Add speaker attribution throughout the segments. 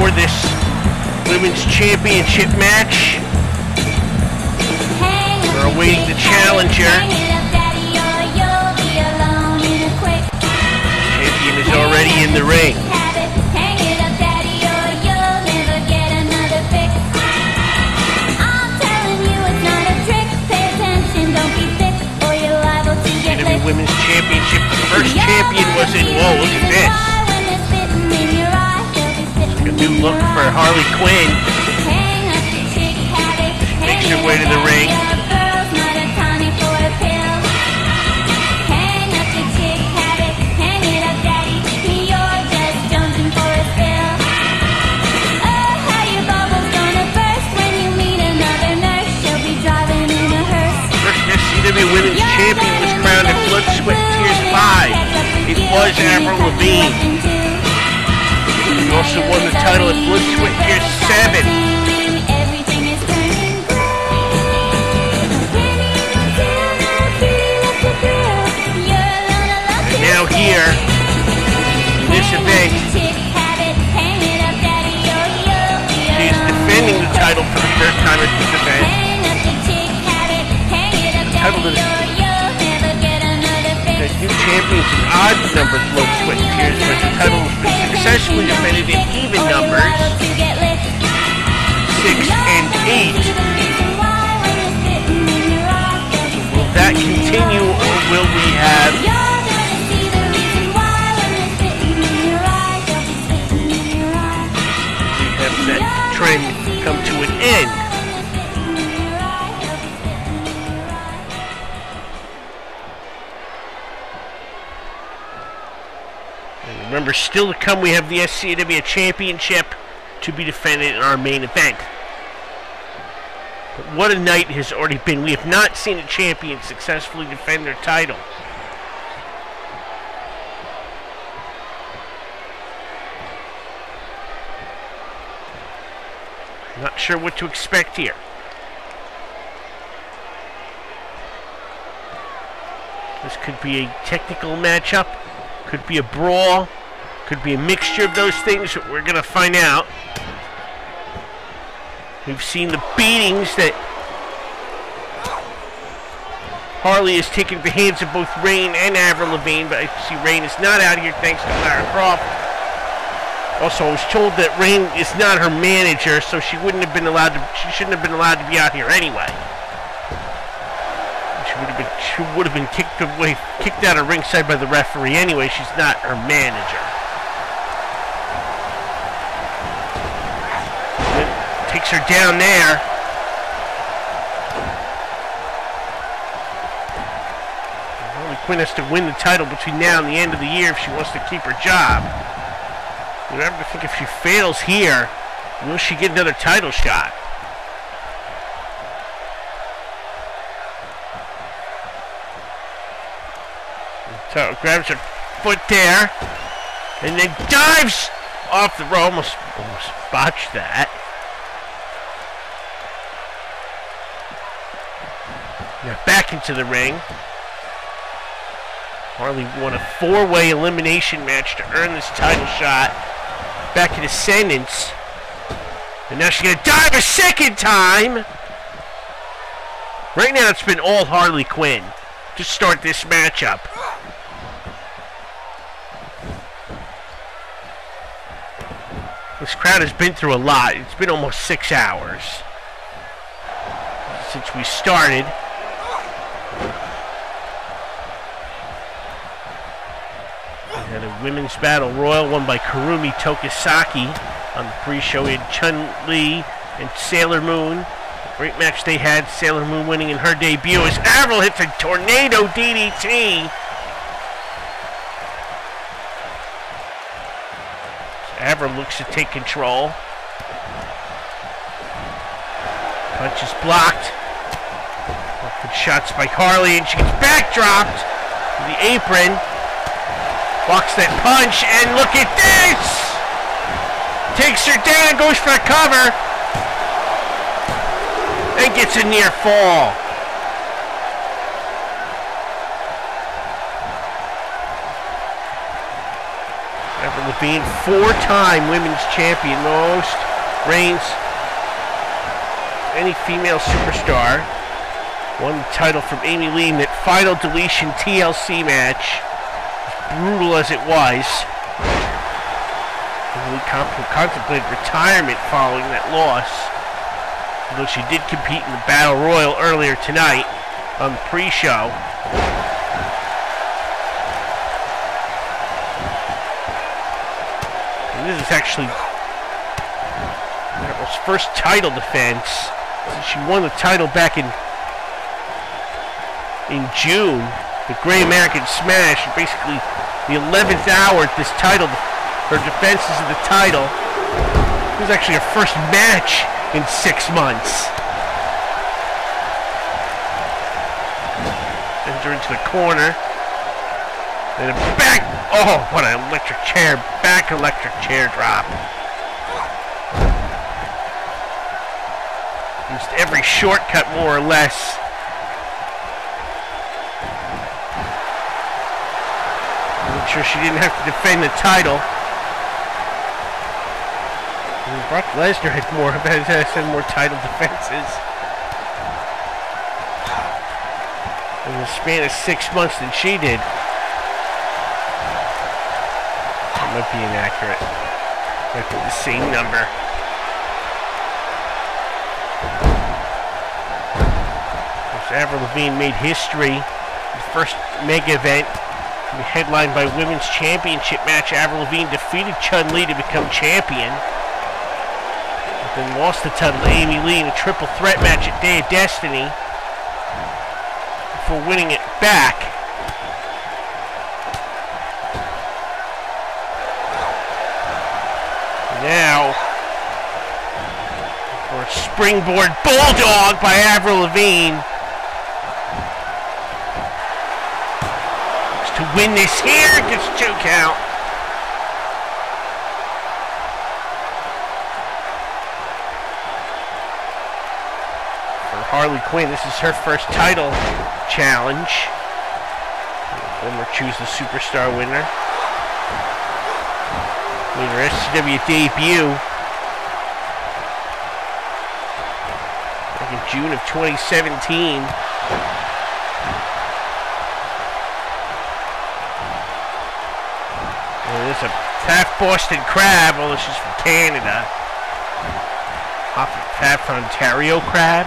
Speaker 1: for this women's championship match. We're awaiting the challenger. Champion is already in the ring. Women's Championship. The first champion was in, whoa, look at this. New look for Harley Quinn. Makes her way to the ring. SCW Women's Champion was crowned at Blood, Sweat, Tears 5. It was Avril Lavigne. She also won the title at Blood, Sweat, Tears 7. And now here, this event, she is defending the title for the first time at this event. Title is new champions in odd numbered Blood, Sweat, Tears, but the title been successfully defended in even numbers, 6 and 8. Remember, still to come, we have the SCW Championship to be defended in our main event. But what a night it has already been. We have not seen a champion successfully defend their title. Not sure what to expect here. This could be a technical matchup, could be a brawl, could be a mixture of those things. We're going to find out. We've seen the beatings that Harley has taken the hands of both Rain and Avril Lavigne, but I see Rain is not out here thanks to Lara Croft. Also, I was told that Rain is not her manager, so she wouldn't have been allowed to. She shouldn't have been allowed to be out here anyway. She would have been. She would have been kicked away, kicked out of ringside by the referee anyway. She's not her manager. Her down there. Harley Quinn has to win the title between now and the end of the year if she wants to keep her job. You have to think if she fails here, will she get another title shot? So grabs her foot there, and then dives off the rope. Almost, almost botched that. Now back into the ring. Harley won a four-way elimination match to earn this title shot. Back in Ascendance. And now she's going to dive a second time. Right now it's been all Harley Quinn to start this matchup. This crowd has been through a lot. It's been almost six hours since we started. Had a women's battle royal won by Kurumi Tokisaki on the pre-show. We had Chun Li and Sailor Moon. Great match they had. Sailor Moon winning in her debut as Avril hits a tornado DDT. Avril looks to take control. Punch is blocked. Good shots by Carly, and she gets backdropped to the apron. Blocks that punch, and look at this! Takes her down, goes for a cover, and gets a near fall. Avril Lavigne, four-time women's champion, most reigns any female superstar. Won the title from Amy Lee in that final deletion TLC match. Brutal as it was. And Lee contemplated retirement following that loss. Although she did compete in the Battle Royal earlier tonight on the pre-show. And this is actually Meryl's first title defense since she won the title back in in June. The Great American Smash, basically the 11th hour at this title, her defenses of the title. It was actually her first match in six months. Enter into the corner. And a back, oh, what an electric chair, back electric chair drop. Used every shortcut more or less. Sure she didn't have to defend the title. And Brock Lesnar had more has had more title defenses. In the span of six months than she did. That might be inaccurate. Might be the same number. Avril Lavigne made history. The first mega event headlined by Women's Championship match. Avril Lavigne defeated Chun Li to become champion. Then lost the title to Amy Lee in a triple threat match at Day of Destiny. Before winning it back. Now, for a springboard bulldog by Avril Lavigne. Win this here. Gets two count. For Harley Quinn, this is her first title challenge. Former Choose the Superstar winner. Made her SCW debut. In June of 2017. Half Boston crab, although she's from Canada. Half, half Ontario crab.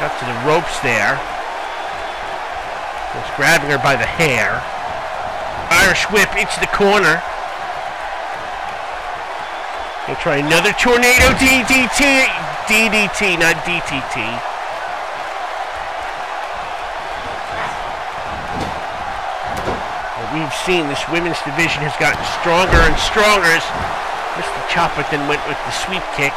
Speaker 1: Got to the ropes there. Was grabbing her by the hair. Irish whip into the corner. He'll try another tornado DDT. DDT, not DTT. We've seen this women's division has gotten stronger and stronger as Mr. Chopper then went with the sweep kick.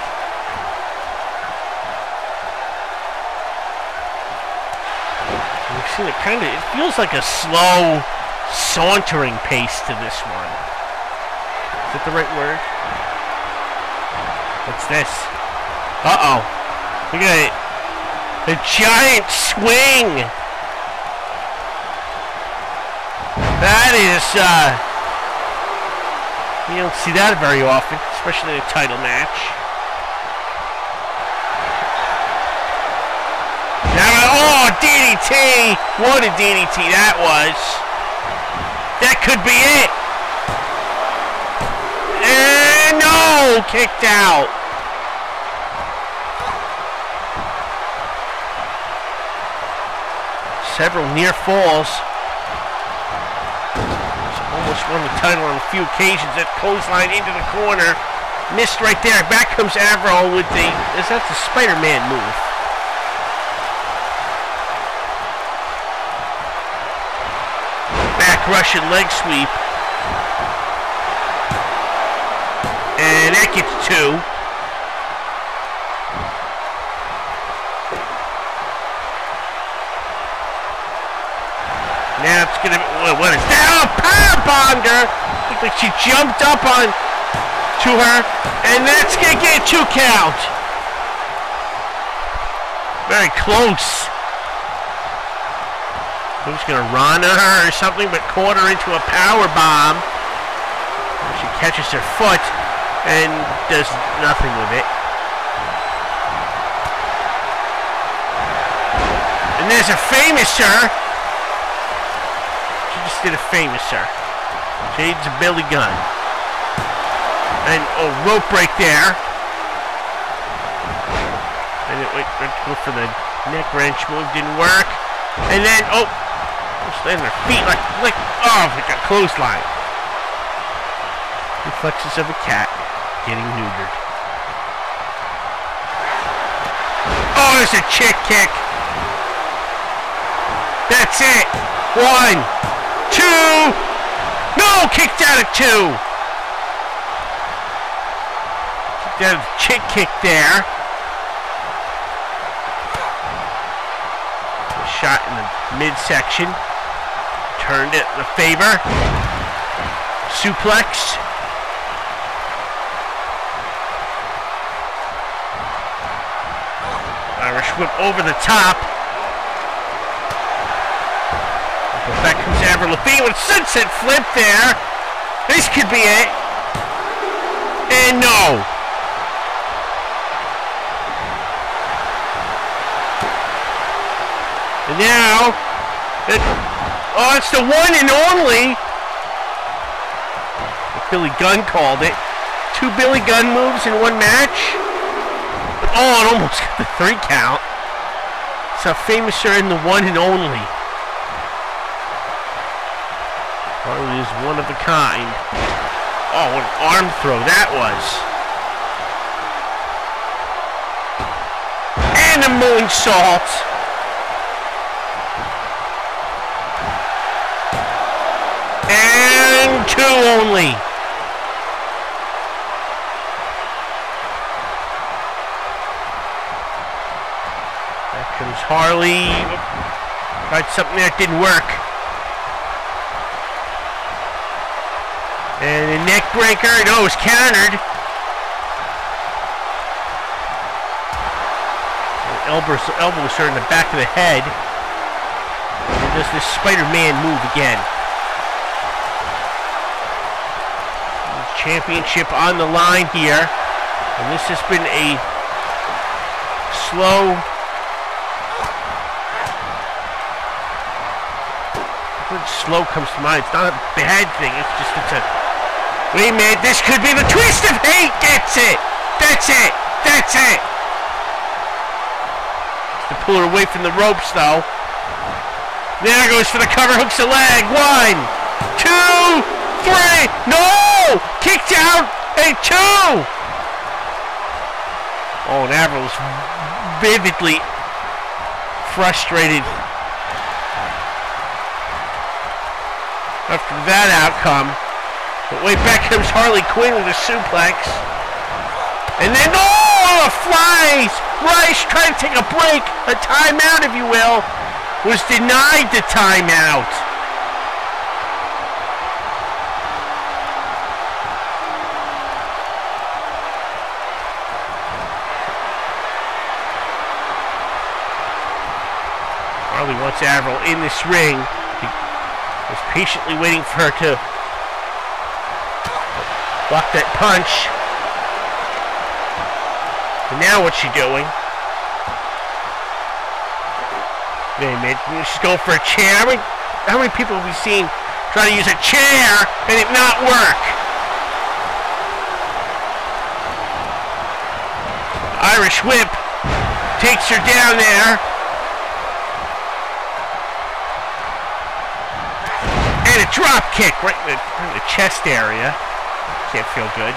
Speaker 1: We've seen it kind of, it feels like a slow, sauntering pace to this one. Is that the right word? What's this? Uh-oh. Look at it. A giant swing! That is, uh, you don't see that very often, especially in a title match. Now, oh, DDT! What a DDT that was. That could be it. And no, kicked out. Several near falls almost won the title on a few occasions. That clothesline into the corner. Missed right there. Back comes Avril with the, is that the Spider-Man move? Back Russian leg sweep. And that gets two. Now it's gonna be, what is that? Power bombed her. Looks like she jumped up on to her, and that's gonna get two count. Very close. Who's going to run her or something, but caught her into a power bomb. She catches her foot and does nothing with it. And there's a Fameasser. She did a Fameasser. Jade's a Billy Gunn. And oh, rope break there. And it went, went for the neck wrench move, didn't work. And then, oh, landing her feet like, like, oh, like a clothesline. Reflexes of a cat getting neutered. Oh, there's a chick kick. That's it. One, two. No, kicked out of two. Kicked out chick kick there. Shot in the midsection. Turned it in the favor. Suplex. Irish whip over the top. Back Avril Lavigne with sunset flip there. This could be it. And no. And now, it, oh, it's the one and only. Billy Gunn called it. Two Billy Gunn moves in one match. Oh, it almost got the three count. It's a Fameasser in the one and only. Harley is one of a kind. Oh, what an arm throw that was. And a moonsault. And two only. That comes Harley. Tried something that didn't work. And oh, a neck breaker. No, it was countered. Elbow, elbow was in the back of the head. And does this Spider-Man move again. Championship on the line here. And this has been a slow slow comes to mind. It's not a bad thing. It's just it's a wait made. This could be the twist of fate. That's it. That's it. That's it. To pull her away from the ropes though. There goes for the cover. Hooks a leg. One, two, three. No. Kicked out! And two! Oh, and Avril's vividly frustrated after that outcome. But wait, back comes Harley Quinn with a suplex. And then, oh, flies! Rice trying to take a break, a timeout, if you will, was denied the timeout. Harley wants Avril in this ring. He was patiently waiting for her to block that punch. And now what's she doing? Wait a minute, she's going for a chair. How many, how many people have we seen try to use a chair and it not work? Irish whip takes her down there. And a drop kick right in the, in the chest area. Can't feel good.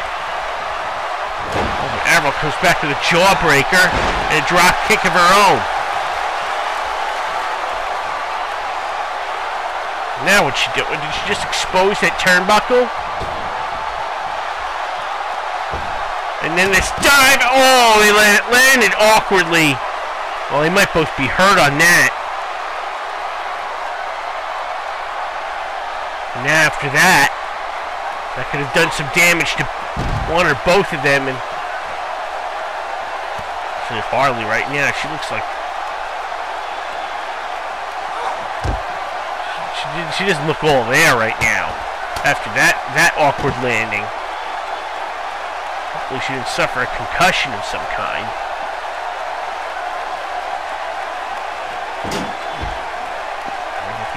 Speaker 1: Oh, Avril comes back to the jawbreaker and a drop kick of her own. Now what she do? Did she just expose that turnbuckle? And then this dive. Oh, they landed awkwardly. Well, they might both be hurt on that. And after that, that could have done some damage to one or both of them. And actually, Harley right now, she looks like she doesn't look all there right now. After that that awkward landing. Hopefully she didn't suffer a concussion of some kind.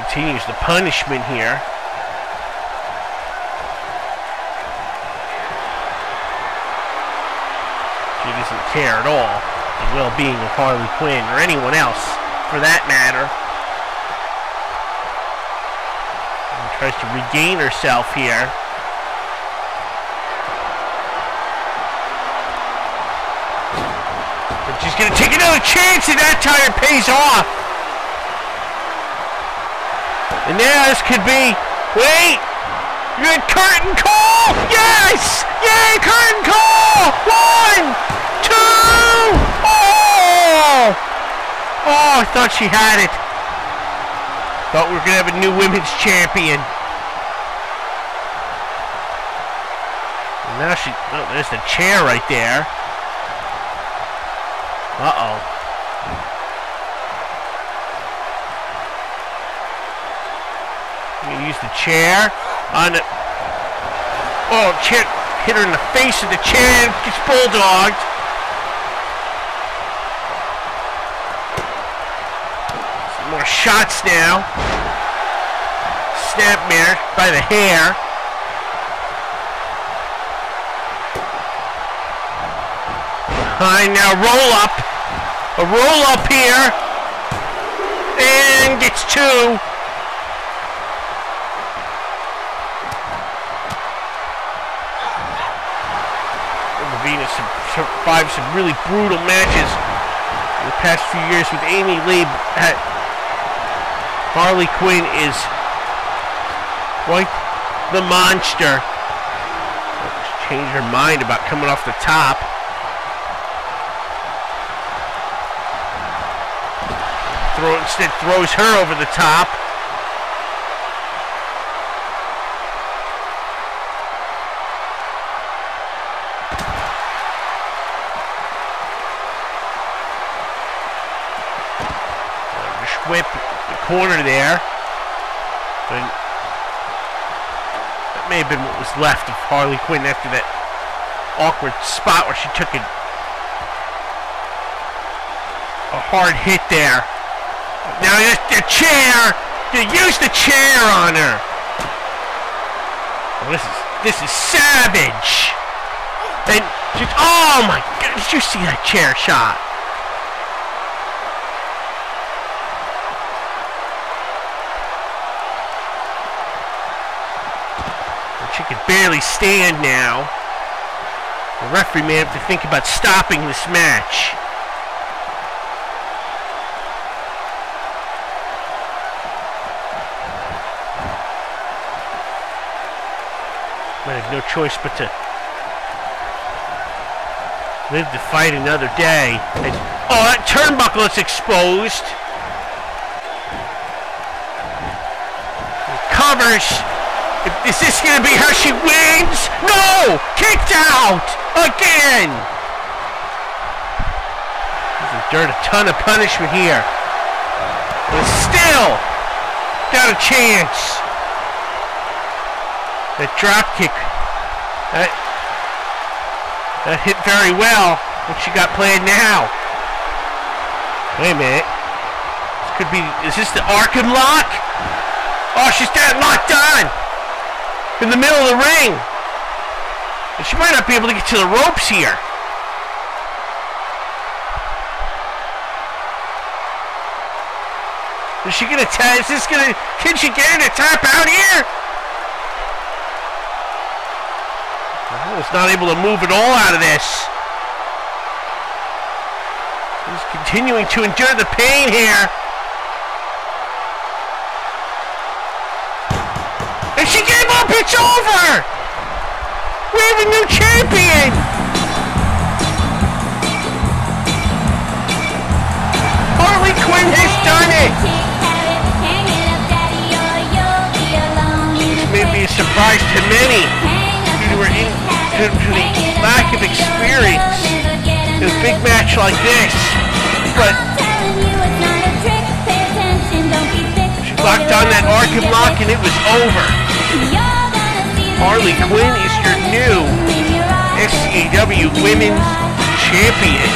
Speaker 1: Continues the punishment here. Care at all the well-being of Harley Quinn or anyone else for that matter. And tries to regain herself here. But she's gonna take another chance and that tire pays off. And now this could be wait! Good curtain call! Yes! Yay, curtain call! One! Oh! Oh, I thought she had it. Thought we were gonna have a new women's champion. And now she oh, there's the chair right there. Uh-oh. use the chair on the Oh, chair hit her in the face of the chair gets bulldogged. Some more shots now. Snapmare by the hair. Behind now, roll up. A roll up here. And gets two. Venus survived some really brutal matches in the past few years with Amy Lee. Harley Quinn is quite the monster. She's changed her mind about coming off the top. Throw, instead throws her over the top. whip the corner there. But that may have been what was left of Harley Quinn after that awkward spot where she took a, a hard hit there. Now there's the chair. You used the chair on her. This is this is savage. And just oh my god, did you see that chair shot? She can barely stand now. The referee may have to think about stopping this match. Might have no choice but to live to fight another day. Oh, that turnbuckle is exposed. It covers. Is this going to be how she wins? No! Kicked out! Again! He's endured a ton of punishment here. But still, got a chance. That drop kick, that, that hit very well. What she got played now? Wait a minute. This could be, is this the Arkham lock? Oh, she's got locked on in the middle of the ring. And she might not be able to get to the ropes here. Is she gonna tap? Is this gonna? Can she get her to tap out here? It's not able to move at all out of this. He's continuing to endure the pain here. It's over! We have a new champion! Harley Quinn has done it! This may be a surprise to many due to, in, due to the lack of experience in a big match like this. But she's locked on that Arkham lock and it was over. Harley Quinn is your new SCAW Women's Champion.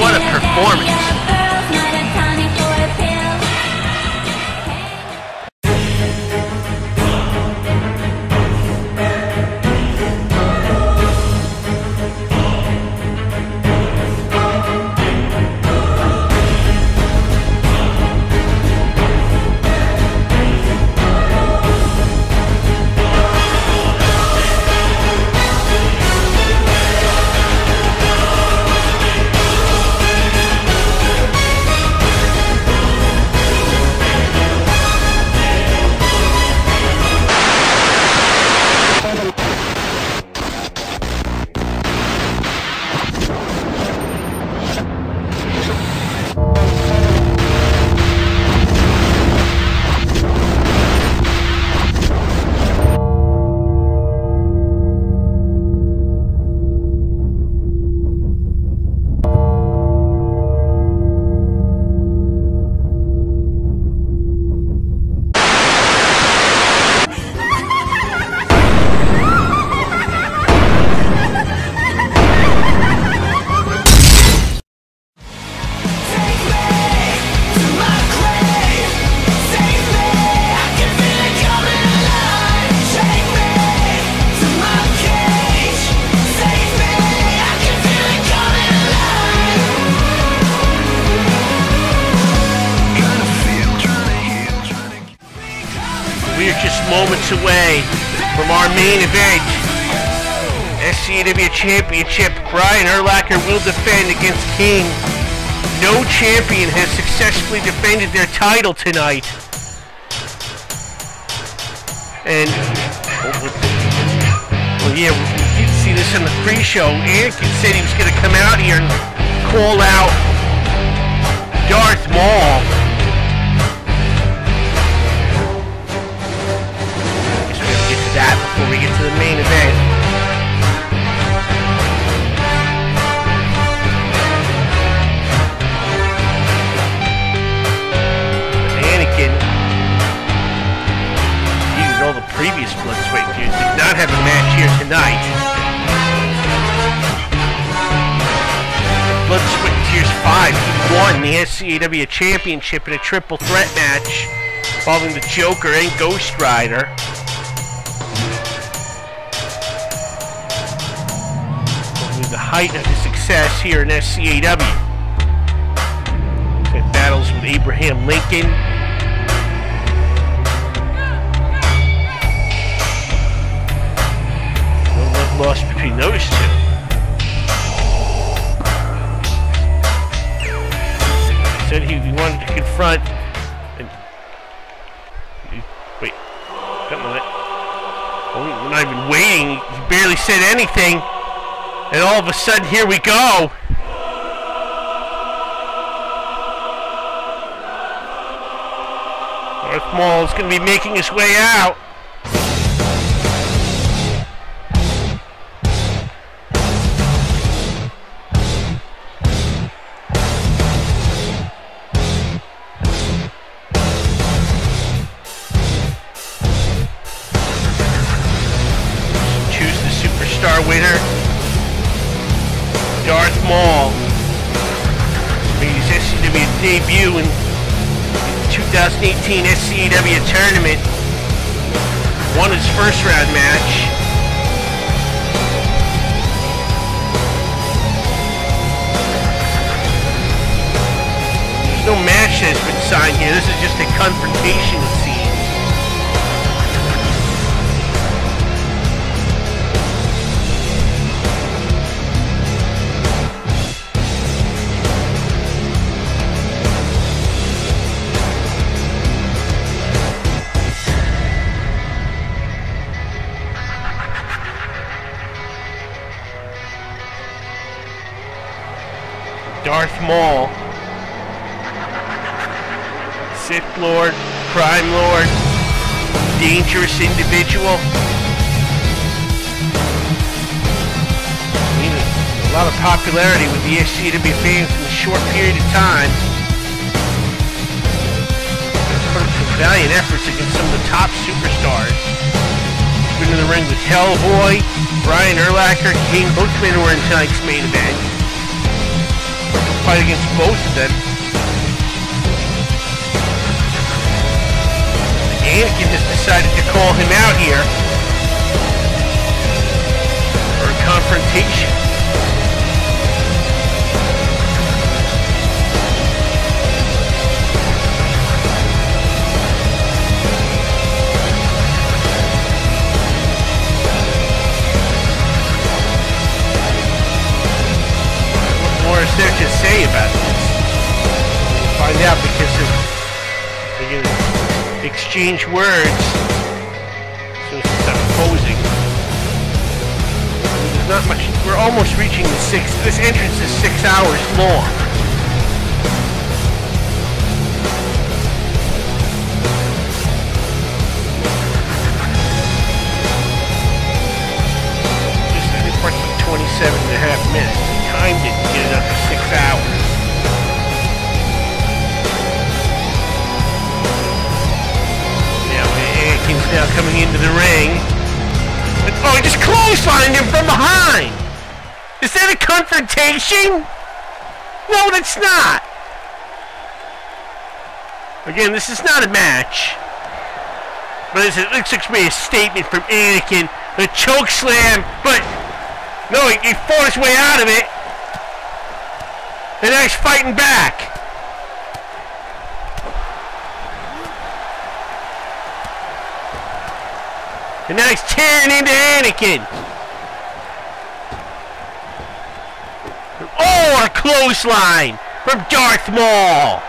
Speaker 1: What a performance. Championship, Brian Urlacher will defend against King. No champion has successfully defended their title tonight. And, well, yeah, we did see this in the pre-show. Anakin said he was going to come out here and call out Darth Maul. Guess we have to get to that before we get to the main event. Previous Blood, Sweat, Tears did not have a match here tonight. Blood, Sweat, Tears 5, he won the SCAW Championship in a triple threat match involving the Joker and Ghost Rider. The height of his success here in SCAW. Had battles with Abraham Lincoln. Lost between those two. Said he, wanted to confront and wait, come on. Oh, we're not even waiting. He barely said anything. And all of a sudden, here we go. Darth Maul is going to be making his way out. Darth Maul, Sith Lord, Crime Lord, dangerous individual. A lot of popularity with the SCW fans in a short period of time. valiant efforts against some of the top superstars. He's been in the ring with Hellboy, Brian Urlacher, King, both men were in tonight's main event. Fight against both of them. Anakin has decided to call him out here exchange words stop posing. There's not much. We're almost reaching the six. This entrance is six hours long. Just we're 27 and a half minutes. Timed it into the ring. But, oh, he just clotheslined him from behind! Is that a confrontation? No, that's not! Again, this is not a match. But it looks like a statement from Anakin. The choke slam, but no, he, he fought his way out of it. And now he's fighting back. And now he's tearing into Anakin. Oh, a clothesline from Darth Maul.